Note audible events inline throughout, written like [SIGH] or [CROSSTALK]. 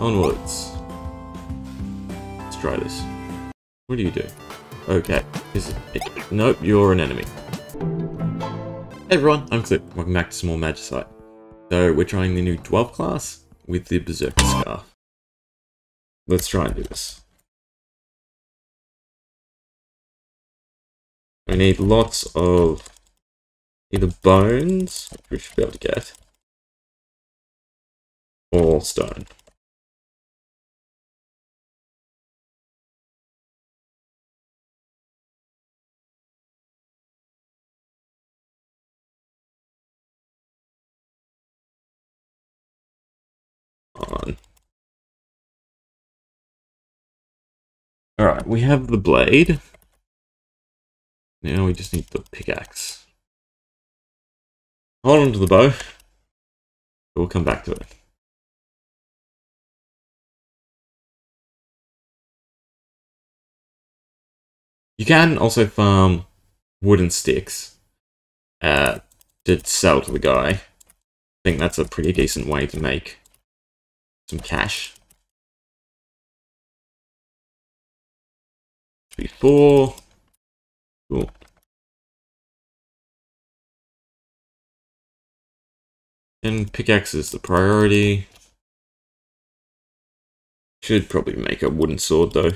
Onwards. Let's try this. What do you do? Okay. Is it, nope, you're an enemy. Hey everyone, I'm Clip. Welcome back to more Magicite. So, we're trying the new Dwarf class with the Berserker Scarf. Let's try and do this. We need lots of either bones, which we should be able to get, or stone. On. Alright, we have the blade. Now we just need the pickaxe. Hold on to the bow. We'll come back to it. You can also farm wooden sticks uh, to sell to the guy. I think that's a pretty decent way to make some cash. Before, cool. And pickaxe is the priority. Should probably make a wooden sword though.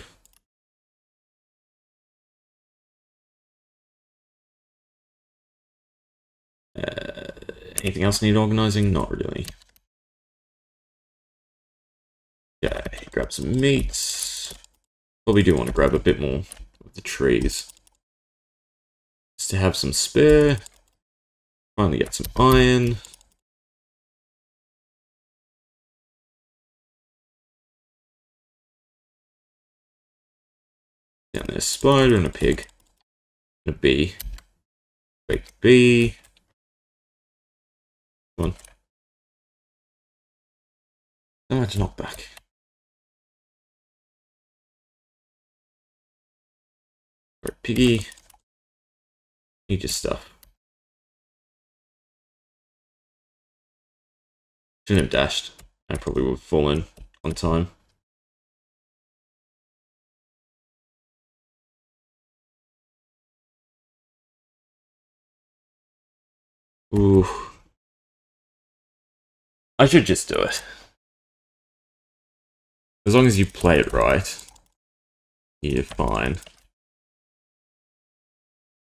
Uh, anything else need organizing? Not really. Okay, grab some meats. Probably do want to grab a bit more of the trees. Just to have some spare. Finally get some iron. Down there's a spider and a pig. And a bee. Baked bee. Come on. Ah, so much knockback. Right, piggy. Need your stuff. Shouldn't have dashed. I probably would have fallen on time. Ooh. I should just do it. As long as you play it right, you're fine.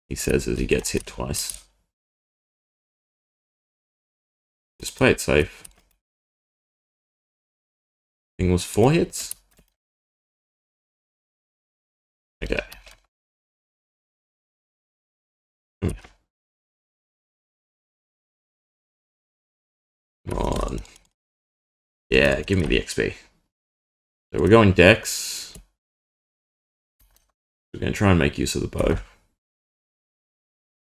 He says as he gets hit twice. Just play it safe. I think it was four hits? Okay. Hmm. Come on. Yeah, give me the XP. So we're going Dex. We're going to try and make use of the bow.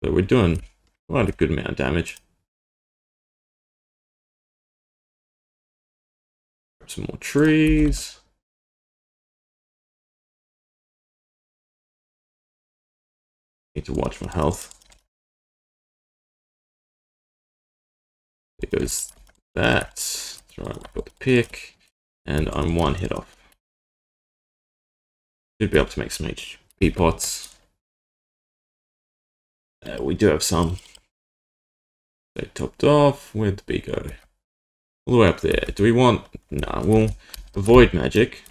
So we're doing quite a good amount of damage. Some more trees. Need to watch my health. There goes that. That's right, we've got the pick. And I'm one hit off. Should be able to make some HP pots. Uh, we do have some. They topped off. Where'd the bee go? All the way up there. Do we want... Nah, we'll avoid magic.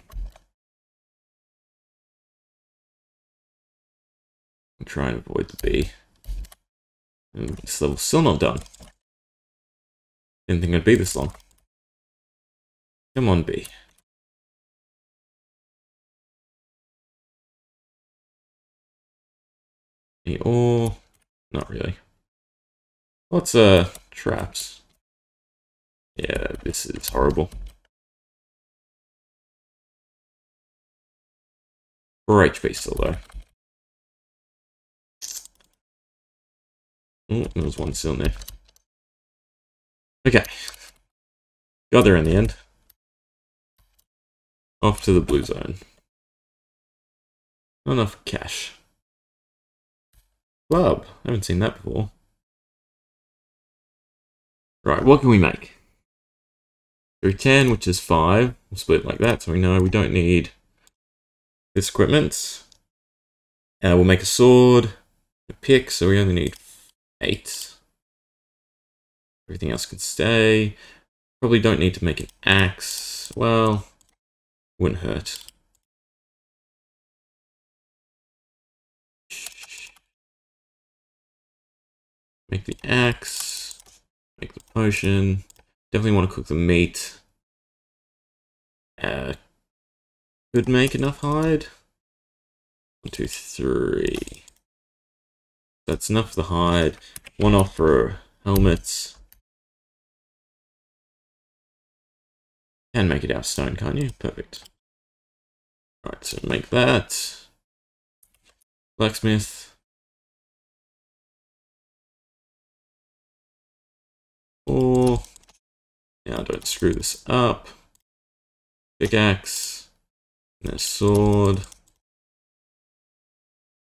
I'll try and avoid the bee. And this level's still not done. Didn't think it'd be this long. Come on, bee. Any ore? Not really. What's uh traps? Yeah, this is horrible. For HP still though. Oh, there's one still there. Okay. Got there in the end. Off to the blue zone. Enough cash. Club. I haven't seen that before. Right, what can we make? Through 10, which is 5. We'll split like that so we know we don't need this equipment. Uh, we'll make a sword, a pick, so we only need eight. Everything else can stay. Probably don't need to make an axe. Well, wouldn't hurt. Make the axe. Make the potion. Definitely want to cook the meat. Uh, could make enough hide. One, two, three. That's enough for the hide. One off for helmets. Can make it out of stone, can't you? Perfect. Alright, so make that. Blacksmith. Four. Now don't screw this up. Pickaxe. And a sword.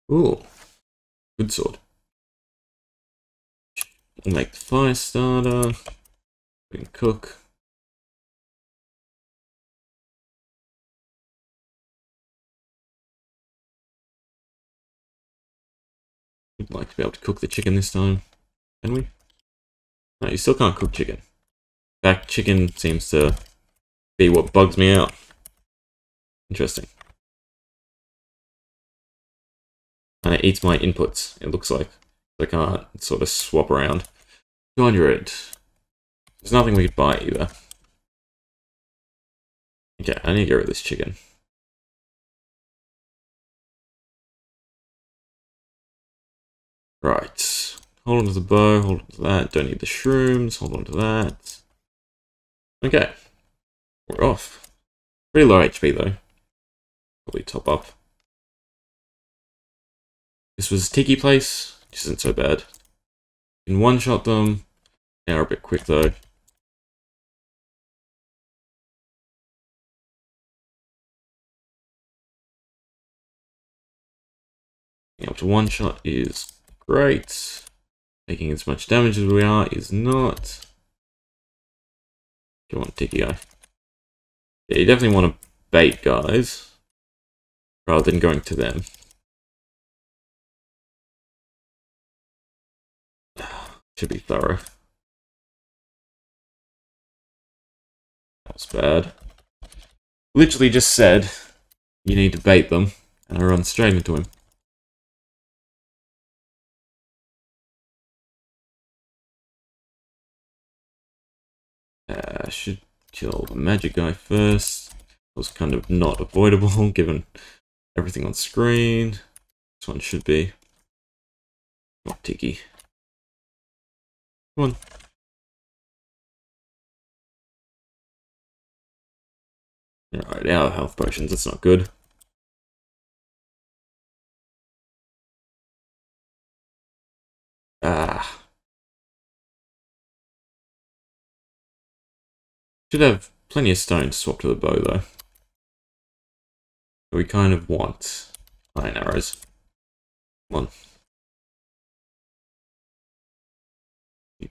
Ooh. Good sword. We'll make the fire starter. We can cook. We'd like to be able to cook the chicken this time, can we? No, you still can't cook chicken. Fact, chicken seems to be what bugs me out. Interesting. And it eats my inputs, it looks like. I can't sort of swap around. 200. There's nothing we could buy either. Okay, I need to get rid of this chicken. Right. Hold on to the bow, hold on to that. Don't need the shrooms, hold on to that. Okay. We're off. Pretty low HP though. Probably top up. This was Tiki Place, which isn't so bad. You can one-shot them. They are a bit quick though. Able to one-shot is great. Making as much damage as we are is not. Come on, Tiki Guy. Yeah, you definitely want to bait guys, rather than going to them. [SIGHS] Should be thorough. That's bad. Literally just said you need to bait them, and I run straight into him. Should kill the magic guy first. was kind of not avoidable [LAUGHS] given everything on screen. This one should be. Not Tiki. Come on. Alright, our health potions, that's not good. Ah. Should have plenty of stones to swap to the bow though. But we kind of want iron arrows. One.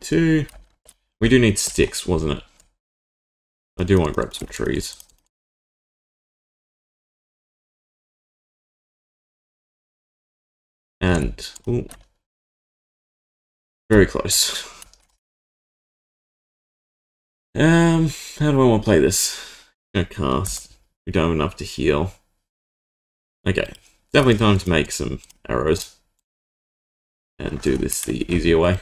Two. We do need sticks, wasn't it? I do want to grab some trees. And, ooh, very close. [LAUGHS] Um, how do I want to play this? Gonna cast. We don't have enough to heal. Okay, definitely time to make some arrows. And do this the easier way.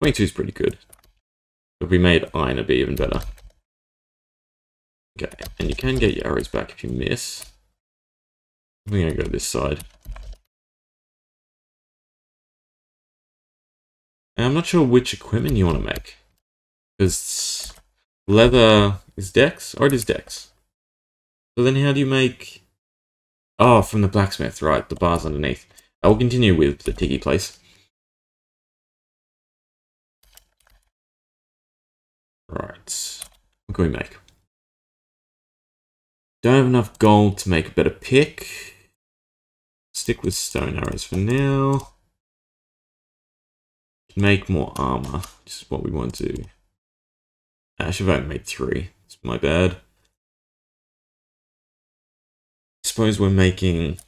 Twenty-two is pretty good. If we made iron, it'd be even better. Okay, and you can get your arrows back if you miss. I'm gonna go this side. And I'm not sure which equipment you want to make. Because leather is dex, or it is dex. So then how do you make... Oh, from the blacksmith, right, the bars underneath. I will continue with the Tiki place. Right. What can we make? Don't have enough gold to make a better pick. Stick with stone arrows for now. Make more armor, just what we want to do. I should have only made three. It's my bad. Suppose we're making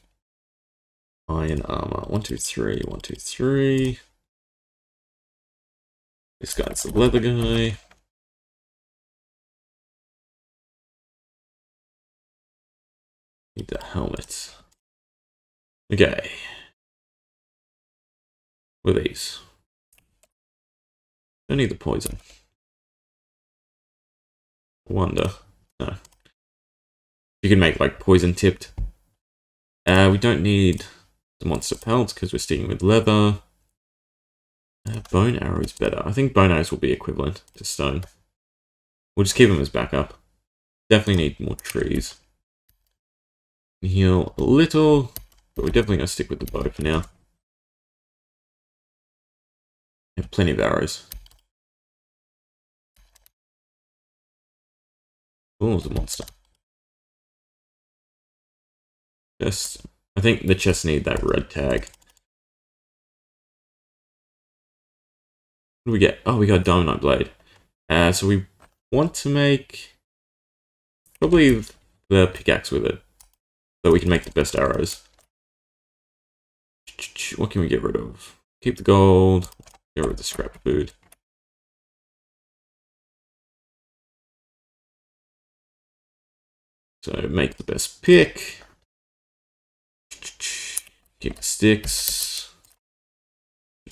iron armor. One, two, three, one, two, three. This guy's the leather guy. Need the helmet. Okay. With these. Don't need the poison. Wonder. No. You can make like poison tipped. Uh, we don't need the monster pelts because we're sticking with leather. Uh, bone arrows better. I think bone arrows will be equivalent to stone. We'll just keep them as backup. Definitely need more trees. Heal a little, but we're definitely going to stick with the bow for now. have plenty of arrows. Oh, the monster. Chest. I think the chests need that red tag. What do we get? Oh, we got Diamond Blade. Uh, so we want to make probably the pickaxe with it. So we can make the best arrows. What can we get rid of? Keep the gold. Get rid of the scrap food. So make the best pick. Keep the sticks.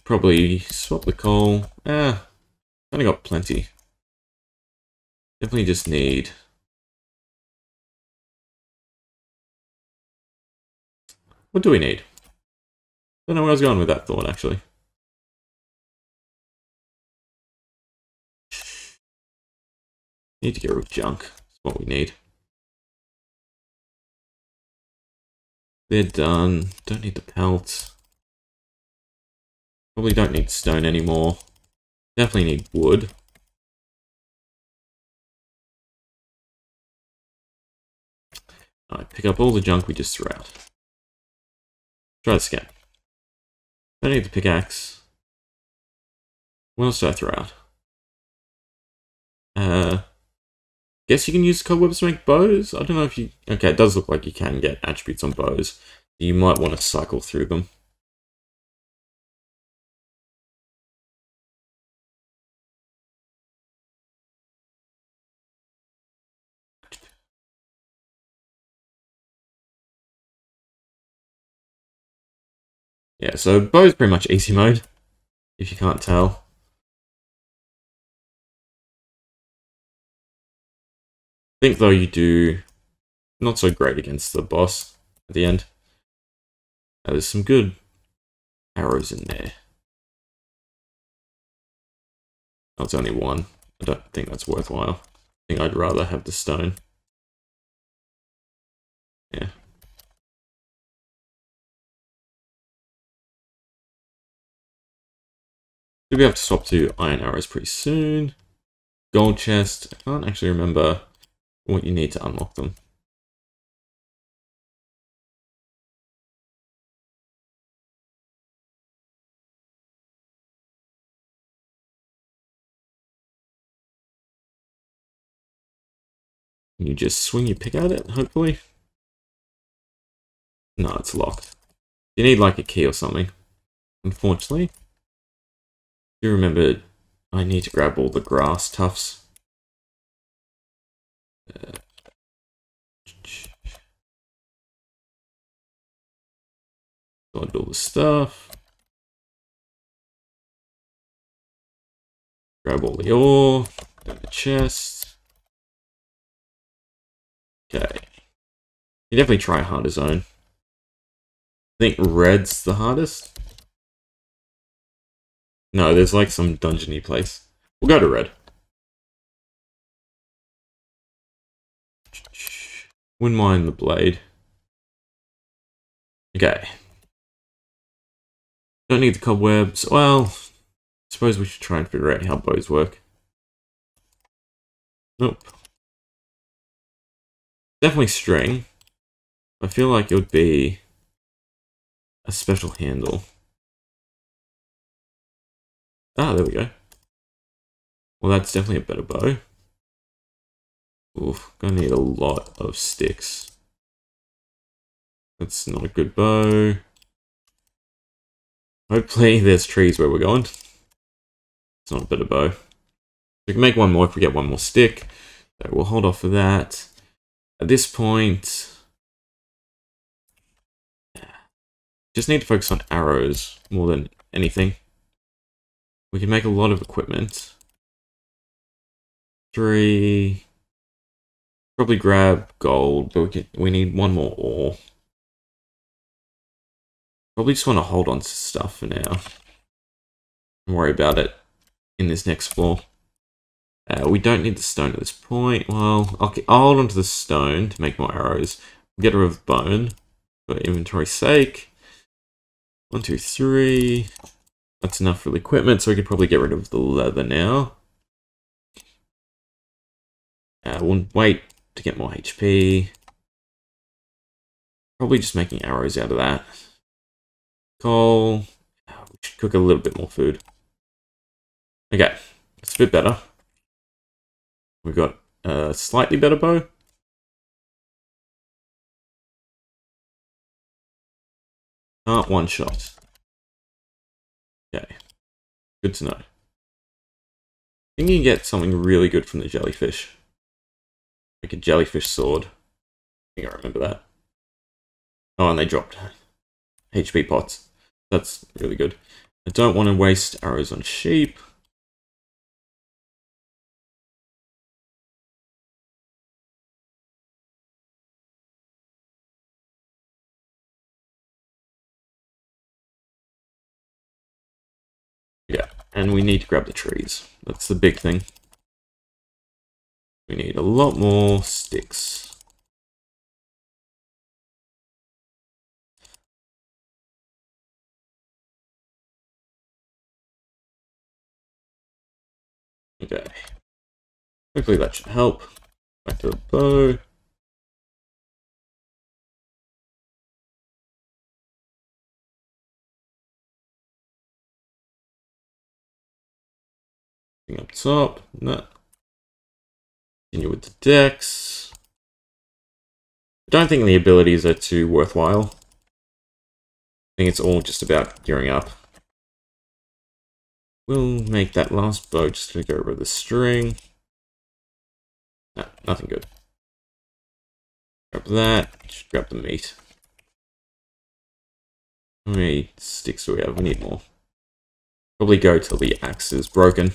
Probably swap the coal. Ah, only got plenty. Definitely just need What do we need? Don't know where I was going with that thought, actually. Need to get rid of junk. That's what we need. They're done. Don't need the pelts. Probably don't need stone anymore. Definitely need wood. Alright, pick up all the junk we just threw out. Try this again. Don't need the pickaxe. What else do I throw out? Uh, guess you can use cobwebs to make bows. I don't know if you... Okay, it does look like you can get attributes on bows. You might want to cycle through them. Yeah, so bow's pretty much easy mode, if you can't tell. I think though you do not so great against the boss at the end. Now, there's some good arrows in there. That's only one. I don't think that's worthwhile. I think I'd rather have the stone. Yeah. We'll be able to swap to iron arrows pretty soon. Gold chest. I can't actually remember what you need to unlock them. You just swing your pick at it, hopefully. No, it's locked. You need like a key or something. Unfortunately do remember I need to grab all the grass tufts. Uh, all the stuff. Grab all the ore, in the chest. Okay. You definitely try harder zone. I think red's the hardest. No, there's like some dungeony place. We'll go to red. Wouldn't mind the blade. Okay. Don't need the cobwebs. Well, suppose we should try and figure out how bows work. Nope. Definitely string. I feel like it would be a special handle. Ah, there we go. Well, that's definitely a better bow. Oof, gonna need a lot of sticks. That's not a good bow. Hopefully [LAUGHS] there's trees where we're going. It's not a better bow. We can make one more if we get one more stick. So we'll hold off for that. At this point, [SIGHS] just need to focus on arrows more than anything. We can make a lot of equipment. Three. Probably grab gold, but we can, we need one more ore. Probably just want to hold on to stuff for now. Don't worry about it in this next floor. Uh, we don't need the stone at this point. Well, I'll, I'll hold on to the stone to make more arrows. get rid of bone for inventory sake. One, two, three. That's enough for the equipment, so we could probably get rid of the leather now. Uh, we'll wait to get more HP. Probably just making arrows out of that. Coal. Uh, we should cook a little bit more food. Okay, it's a bit better. We've got a slightly better bow. Not one shot. Okay. Good to know. I think you can get something really good from the jellyfish. Like a jellyfish sword. I think I remember that. Oh, and they dropped HP pots. That's really good. I don't want to waste arrows on sheep. And we need to grab the trees. That's the big thing. We need a lot more sticks. Okay. Hopefully that should help. Back to the bow. Up top. No. Continue with the. I don't think the abilities are too worthwhile. I think it's all just about gearing up. We'll make that last bow just to go over the string. No, nothing good. Grab that. Just grab the meat. How many sticks do we have? We need more. Probably go till the axe is broken.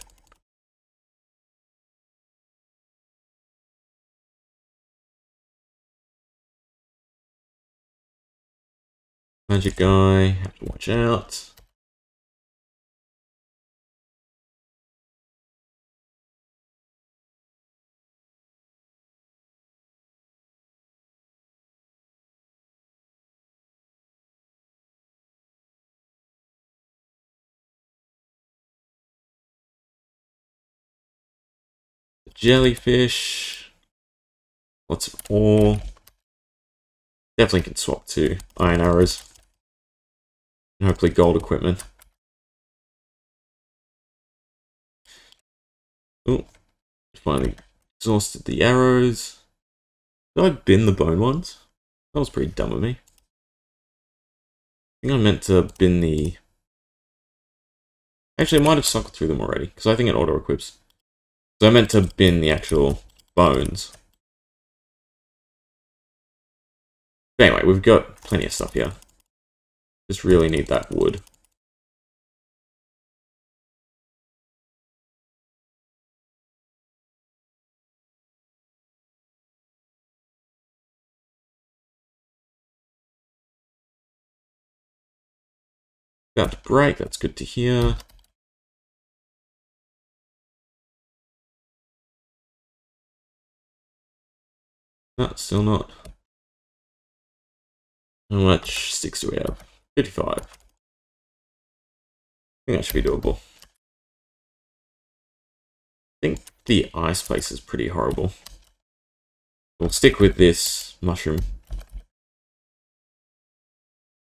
Magic guy, have to watch out. jellyfish. Lots of ore. Definitely can swap to iron arrows. Hopefully gold equipment. Oh, finally exhausted the arrows. Did I bin the bone ones? That was pretty dumb of me. I think I meant to bin the... Actually, I might have cycled through them already, because I think it auto-equips. So I meant to bin the actual bones. But anyway, we've got plenty of stuff here. Just really need that wood. Got to break, that's good to hear. No, still not. How much sticks do we have? 55. I think that should be doable. I think the ice place is pretty horrible. We'll stick with this mushroom.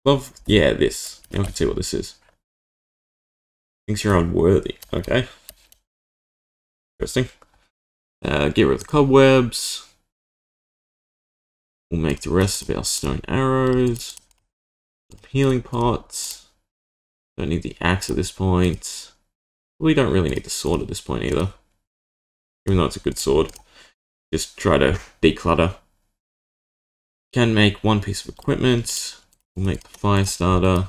Love, yeah, this. Now I can see what this is. Thinks you're unworthy. Okay. Interesting. Uh, get rid of the cobwebs. We'll make the rest of our stone arrows. Healing pots. Don't need the axe at this point. We don't really need the sword at this point either. Even though it's a good sword. Just try to declutter. Can make one piece of equipment. We'll make the fire starter.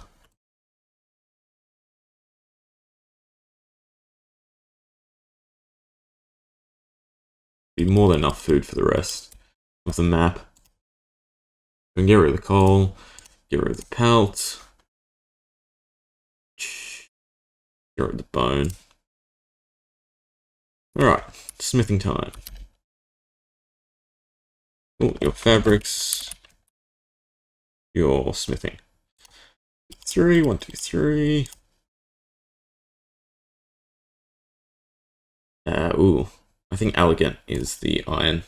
Be more than enough food for the rest of the map. We can get rid of the coal, get rid of the pelt, get rid of the bone. Alright, smithing time. Oh, your fabrics, your smithing. Three, one, two, three. Uh, ooh, I think elegant is the iron.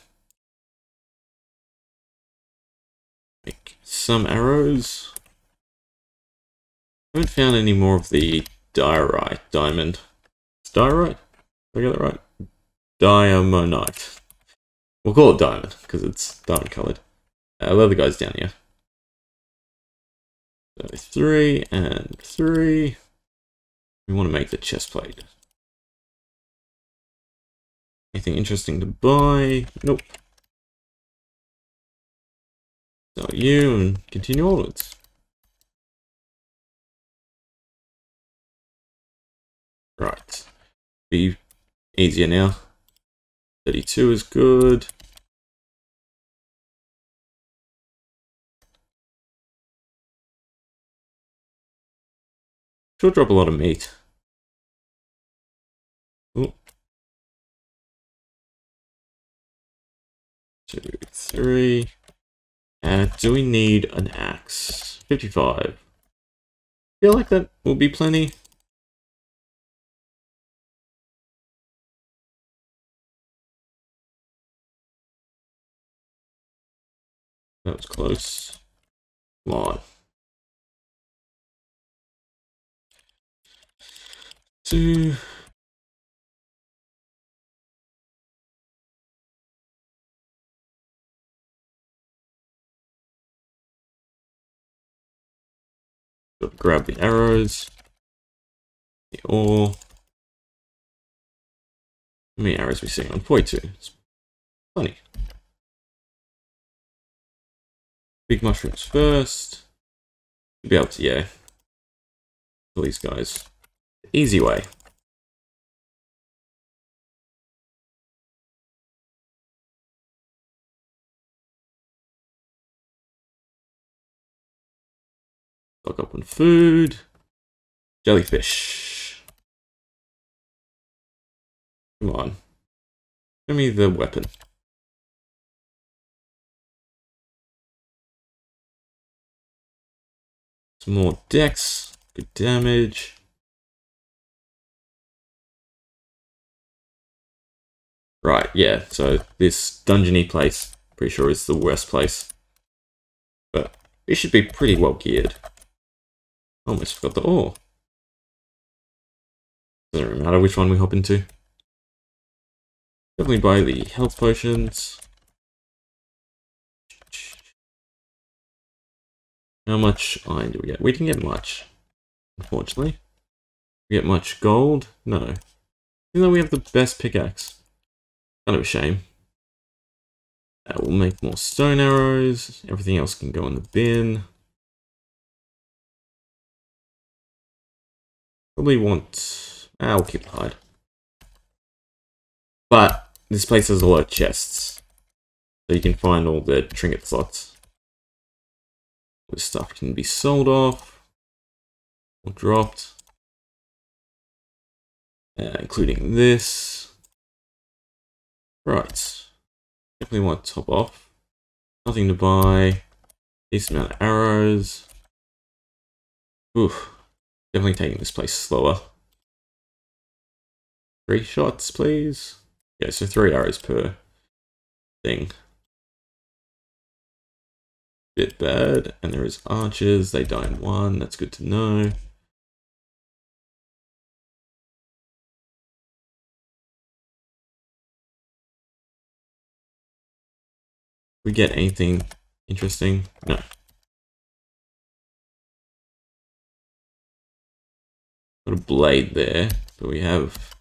Make some arrows. I haven't found any more of the diorite diamond. It's diorite? Did I get that right? Diamonite. We'll call it diamond, because it's diamond coloured. Uh, leather guy's down here. So three and three. We want to make the chest plate. Anything interesting to buy? Nope. So you and continue onwards. Right. Be easier now. 32 is good. She'll drop a lot of meat. Two, three. And do we need an axe? 55. feel like that will be plenty. That was close. Come. Two. Grab the arrows. The ore. How many arrows we seeing on 42? It's plenty. Big mushrooms first. Be able to, yeah. Kill these guys. Easy way. Stock up on food. Jellyfish. Come on. Give me the weapon. Some more dex. Good damage. Right, yeah, so this dungeony place, pretty sure is the worst place. But it should be pretty well geared. Almost forgot the ore. Doesn't really matter which one we hop into. Definitely buy the health potions. How much iron do we get? We didn't get much, unfortunately. We get much gold? No. Even though we have the best pickaxe. Kind of a shame. Uh, we'll make more stone arrows. Everything else can go in the bin. Probably want... The hide. But this place has a lot of chests. So you can find all the trinket slots. This stuff can be sold off. Or dropped. Uh, including this. Right. Definitely want to top off. Nothing to buy. Decent amount of arrows. Oof. Definitely taking this place slower. Three shots, please. Yeah, so three arrows per thing. bit bad. And there is archers. They die in one. That's good to know. We get anything interesting? No. A blade there, but we have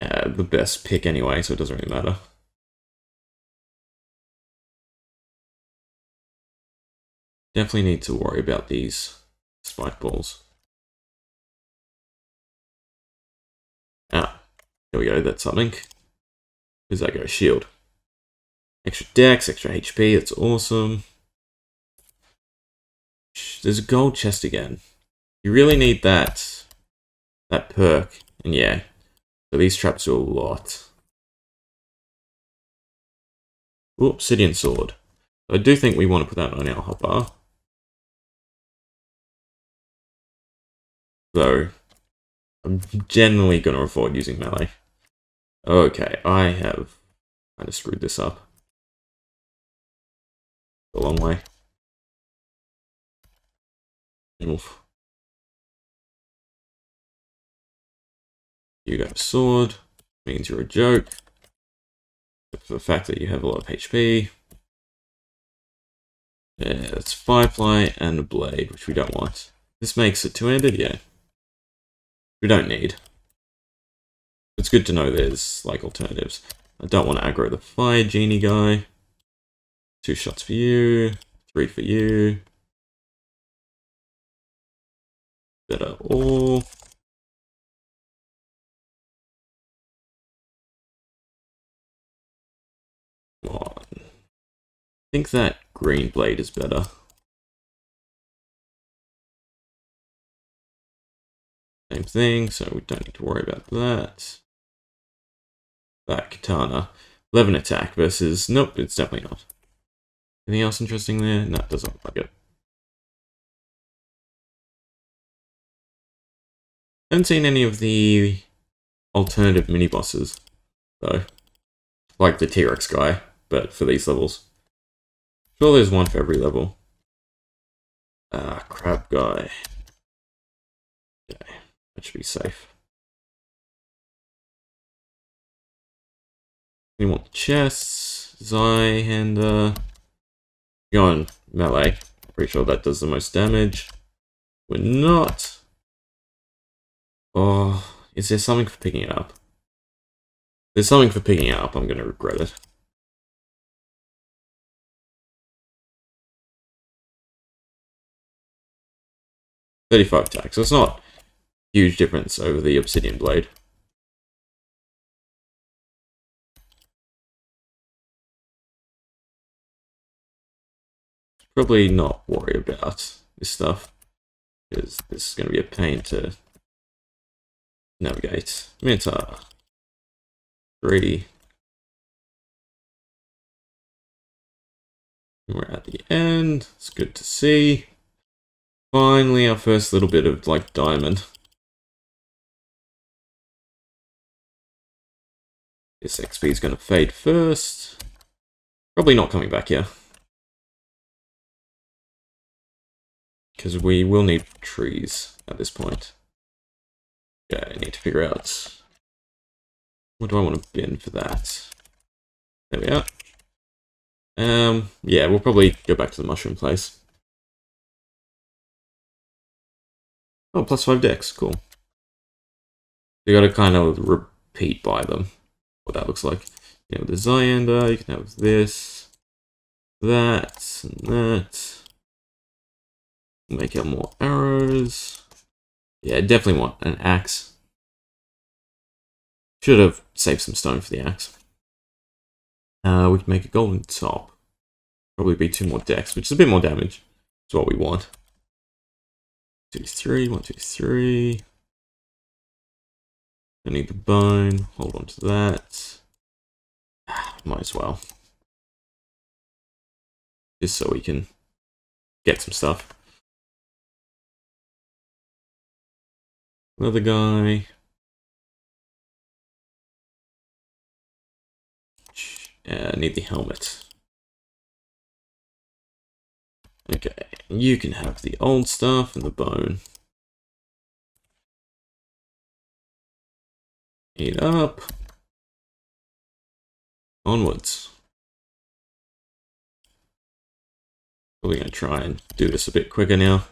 uh, the best pick anyway, so it doesn't really matter. Definitely need to worry about these spike balls. Ah, there we go, that's something. Where's that go? Shield. Extra dex, extra HP, that's awesome. There's a gold chest again. You really need that, that perk. And yeah, so these traps do a lot. Ooh, obsidian sword. I do think we want to put that on our hopper. Though, I'm generally going to avoid using melee. Okay, I have kind of screwed this up. A long way. Oof. You got a sword, means you're a joke. The fact that you have a lot of HP. Yeah, it's Firefly and a Blade, which we don't want. This makes it two-handed, yeah. We don't need. It's good to know there's, like, alternatives. I don't want to aggro the Fire Genie guy. Two shots for you, three for you. Better all. On. I think that green blade is better. Same thing, so we don't need to worry about that. That katana. 11 attack versus... Nope, it's definitely not. Anything else interesting there? No, doesn't look like it. haven't seen any of the alternative mini-bosses, though. Like the T-Rex guy but for these levels. Sure, there's one for every level. Ah, crab guy. Okay, that should be safe. We want the chests, Zweihander. Go on, melee. Pretty sure that does the most damage. We're not. Oh, is there something for picking it up? There's something for picking it up, I'm gonna regret it. 35 attack, so it's not huge difference over the Obsidian Blade. Probably not worry about this stuff, because this is going to be a pain to navigate. Minotaur. Three. We're at the end. It's good to see. Finally, our first little bit of, like, diamond. This XP is going to fade first. Probably not coming back here. Because we will need trees at this point. Yeah, I need to figure out... What do I want to bin for that? There we are. Um, yeah, we'll probably go back to the mushroom place. Oh, plus five dex, cool. You gotta kind of repeat by them, what that looks like. You know, the Zweihander, you can have this, that, and that. Make out more arrows. Yeah, definitely want an axe. Should have saved some stone for the axe. Uh, we can make a golden top. Probably be two more dex, which is a bit more damage. It's what we want two, three, one, two, three. I need the bone, hold on to that. Ah, might as well. Just so we can get some stuff. Another guy. I need the helmet. Okay, you can have the old stuff and the bone. Eat up. Onwards. We're going to try and do this a bit quicker now.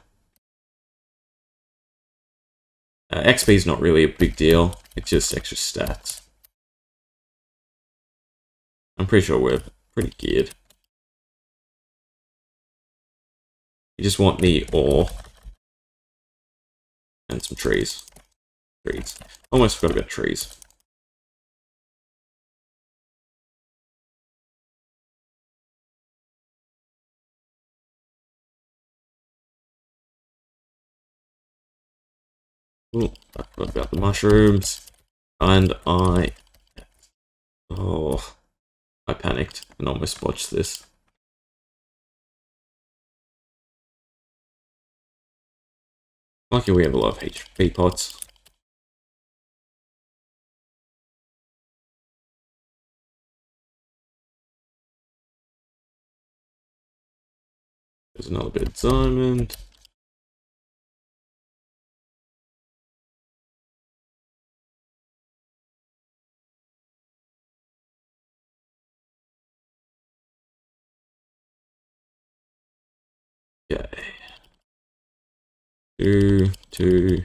Uh, XP is not really a big deal, it's just extra stats. I'm pretty sure we're pretty geared. You just want the ore. And some trees. Trees. Almost forgot about trees. Ooh, I forgot about the mushrooms. And I... Oh... I panicked and almost botched this. Lucky we have a lot of HP pots. There's another bit of diamond. Two, two,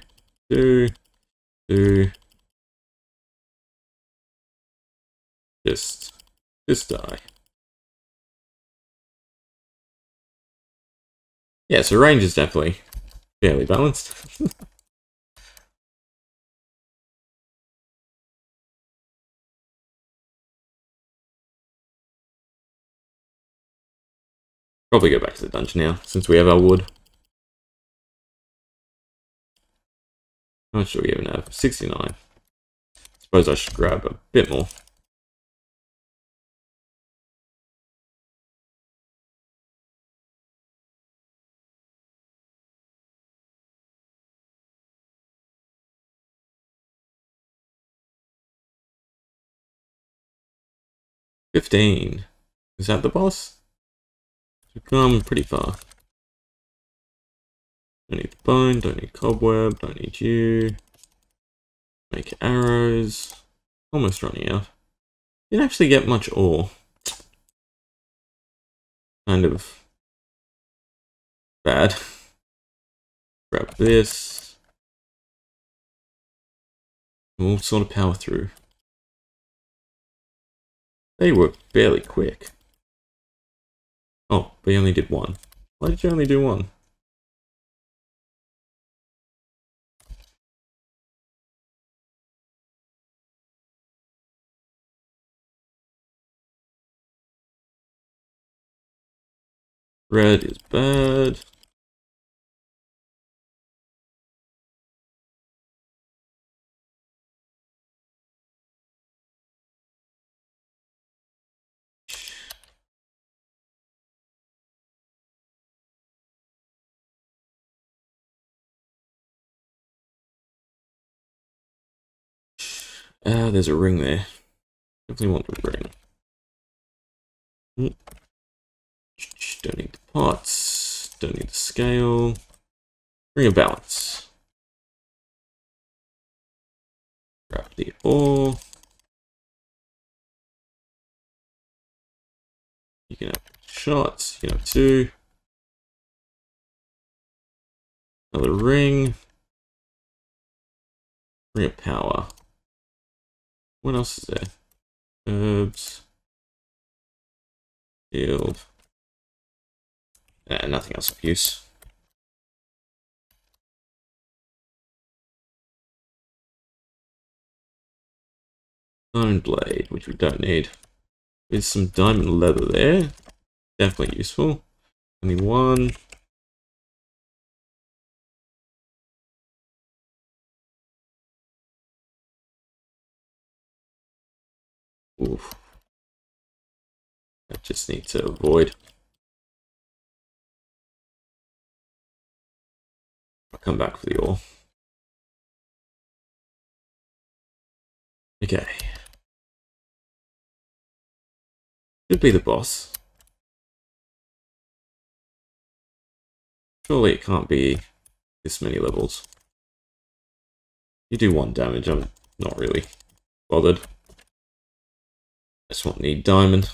two, two. Just, just die. Yeah, so range is definitely fairly balanced. [LAUGHS] Probably go back to the dungeon now, since we have our wood. How much do we even have? 69. Suppose I should grab a bit more. Fifteen. Is that the boss? We've come pretty far. Don't need bone, don't need cobweb, don't need you. Make arrows. Almost running out. Didn't actually get much ore. Kind of bad. Grab this. We'll sort of power through. They were fairly quick. Oh, you only did one. Why did you only do one? Red is bad. Ah, uh, there's a ring there. Definitely want the ring. Don't need the pots. Don't need the scale. Ring of balance. Grab the ore. You can have shots. You can have two. Another ring. Ring of power. What else is there? Herbs. Field. Uh, nothing else of use. Diamond blade, which we don't need. There's some diamond leather there. Definitely useful. Only one. Oof. I just need to avoid. Come back for the ore. Okay. Could be the boss. Surely it can't be this many levels. You do one damage, I'm not really bothered. I just want need diamond.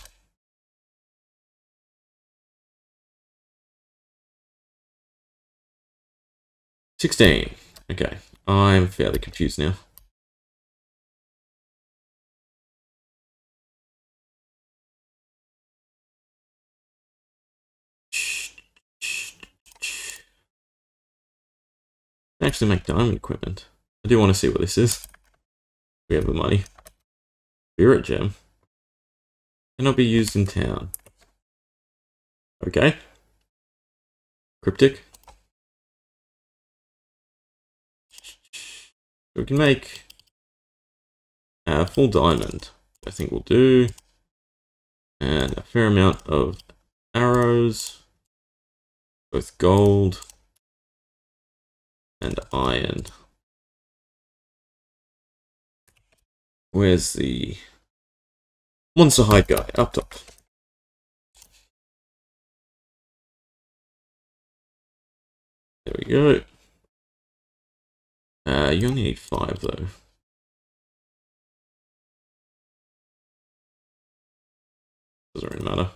Sixteen. Okay, I'm fairly confused now. actually make diamond equipment. I do want to see what this is. We have the money. Spirit gem. Cannot be used in town. Okay. Cryptic. We can make a full diamond. I think we'll do. And a fair amount of arrows. Both gold and iron. Where's the monster hide guy? Up top. There we go. Uh, you only need five though. Doesn't really matter.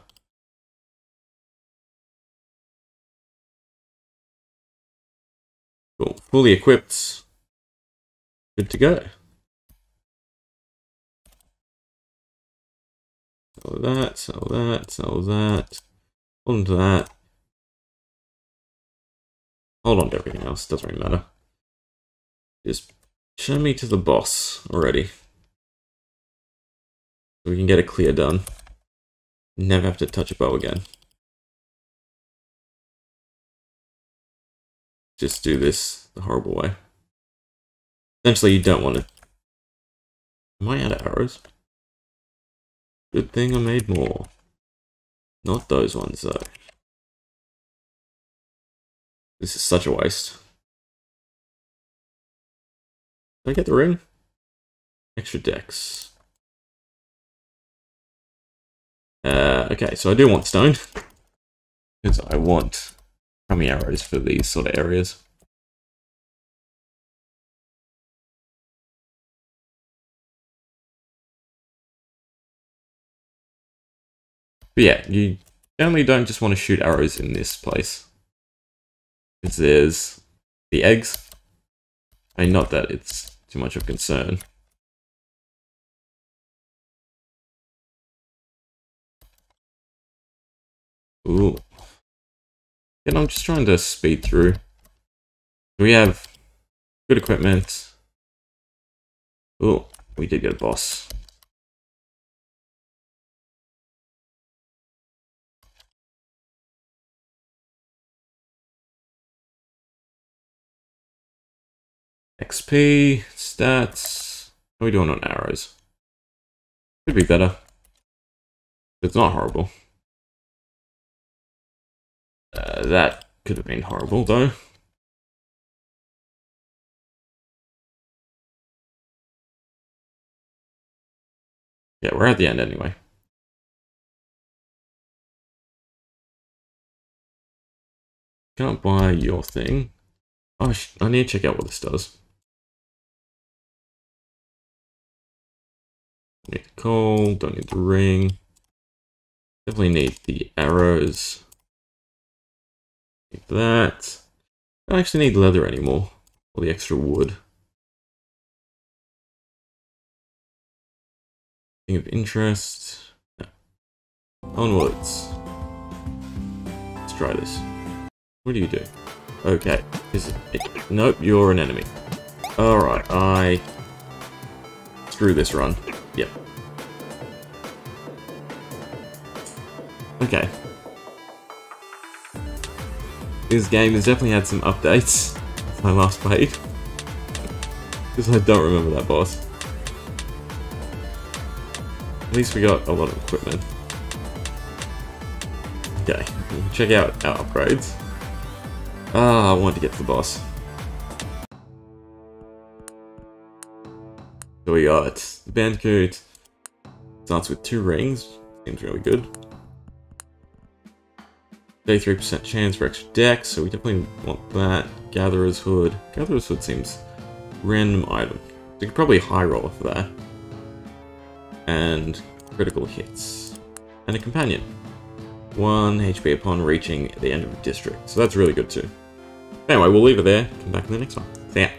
Cool. Fully equipped. Good to go. Sell that, sell that, sell that. Hold on to that. Hold on to everything else, doesn't really matter. Just show me to the boss already. We can get a clear done. Never have to touch a bow again. just do this the horrible way. Essentially, you don't want to... Am I out of arrows? Good thing I made more. Not those ones, though. This is such a waste. Did I get the ring? Extra dex. Uh, okay, so I do want stone. Because I want crummy arrows for these sort of areas. But yeah, you generally don't just want to shoot arrows in this place. Because there's the eggs. I mean, not that it's too much of concern. Ooh. And I'm just trying to speed through. We have good equipment. Oh, we did get a boss. XP, stats. How are we doing on arrows? Could be better. It's not horrible. Uh, that could have been horrible, though. Yeah, we're at the end anyway. Can't buy your thing. Oh, I need to check out what this does. Need coal, don't need the ring. Definitely need the arrows. Like that. I don't actually need leather anymore. All the extra wood. Thing of interest. Onwards. Let's try this. What do you do? Okay. Is it, nope, you're an enemy. Alright, I... Screw this run. Okay. This game has definitely had some updates since I last played. Because I don't remember that boss. At least we got a lot of equipment. Okay, check out our upgrades. Ah, I want to get to the boss. So we got the Bandicoot. Starts with two rings. Seems really good. 33% chance for extra dex, so we definitely want that. Gatherer's Hood. Gatherer's Hood seems random item. So you could probably high roll for that. And critical hits. And a companion. 1 HP upon reaching the end of a district. So that's really good too. Anyway, we'll leave it there. Come back in the next one. See ya.